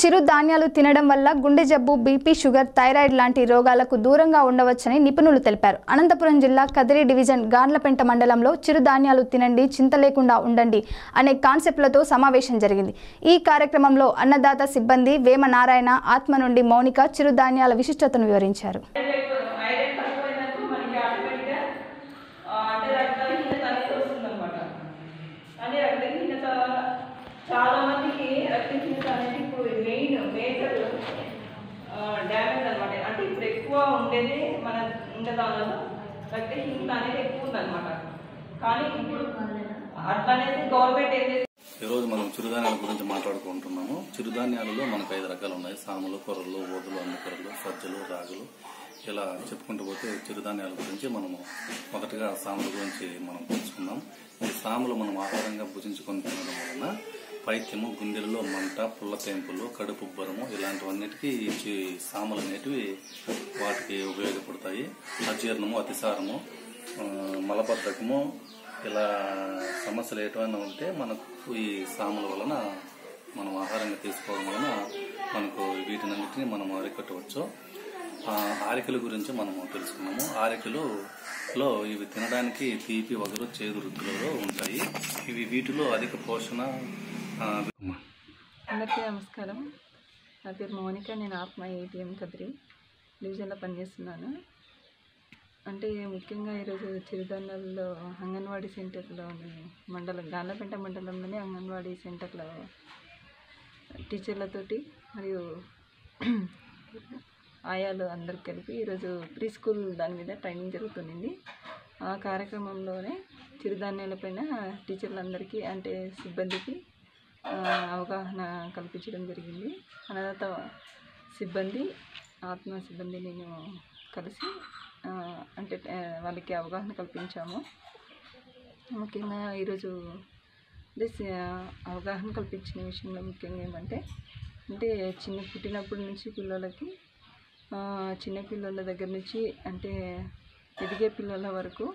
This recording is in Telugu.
చిరుధాన్యాలు తినడం వల్ల గుండె జబ్బు బీపీ షుగర్ థైరాయిడ్ లాంటి రోగాలకు దూరంగా ఉండవచ్చని నిపుణులు తెలిపారు. అనంతపురం జిల్లా కదిరి డివిజన్ గార్లపెంట మండలంలో చిరుధాన్యాలు తినండి చింత లేకుండా ఉండండి అనే కాన్సెప్ట్లతో సమావేశం జరిగింది. ఈ కార్యక్రమంలో అన్నదాత సిబ్బంది వేమ నారాయణ ఆత్మ నుండి మౌనిక చిరుధాన్యాల విశిష్టతను వివరించారు. ఎక్కువ ఉండేది మన లేకపోతే రక్తహీనత అనేది ఎక్కువ ఉందన్నమాట. కానీ ఇప్పుడు అట్లనేది గవర్నమెంట్ ఏం చేస్తుంది ఈరోజు మనం చిరుధాన్యాల గురించి మాట్లాడుకుంటున్నాము. చిరుధాన్యాలలో మనకు ఐదు రకాలు ఉన్నాయి. సాములు కొర్రలు ఓదులు అన్నకొరలు సజ్జలు రాగులు. ఇలా చెప్పుకుంటూ పోతే చిరుధాన్యాల గురించి మనము మొదటగా సాముల గురించి మనం తెలుసుకుందాం. ఈ సాములు మనం ఆహారంగా భుజించుకొని తినడం వలన పైత్యము గుండెలలో మంట పుల్ల తెంపులు కడుపు ఉబ్బరము ఇలాంటివన్నిటికీ ఈ అనేటివి వాటికి ఉపయోగపడతాయి. అజీర్ణము అతిసారము మలబద్ధకము ఇలా సమస్యలు ఏమైనా ఉంటే మనకు ఈ సామల వలన మనం ఆహారంగా తీసుకోవడం వలన మనకు వీటినన్నిటిని మనం అరికట్టవచ్చు. ఆరికల గురించి మనము తెలుసుకున్నాము. ఆరికలు లో ఇవి తినడానికి తీపి వగరు చేదు రుచులలో ఉంటాయి. ఇవి వీటిలో అధిక పోషణ అందరికీ నమస్కారం. నా పేరు మౌనిక నేను ఆత్మ ఏటీఎం కదిరి డివిజన్లో పనిచేస్తున్నాను. అంటే ముఖ్యంగా ఈరోజు చిరుధాన్యాల్లో అంగన్వాడీ సెంటర్లో మండలం గార్లపెంట మండలంలోని అంగన్వాడీ సెంటర్లో టీచర్లతోటి మరియు ఆయాలు అందరు కలిపి ఈరోజు ప్రీ స్కూల్ దాని మీద ట్రైనింగ్ జరుగుతుంది ఆ కార్యక్రమంలోనే చిరుధాన్యాలపైన టీచర్లందరికీ అంటే సిబ్బందికి అవగాహన కల్పించడం జరిగింది. అనాథ సిబ్బంది ఆత్మ సిబ్బంది నేను కలిసి అంటే వాళ్ళకి అవగాహన కల్పించాము. ముఖ్యంగా ఈరోజు అంటే అవగాహన కల్పించిన విషయంలో ముఖ్యంగా ఏమంటే అంటే చిన్న పుట్టినప్పటి నుంచి పిల్లలకి చిన్న పిల్లల దగ్గర నుంచి అంటే ఎదిగే పిల్లల వరకు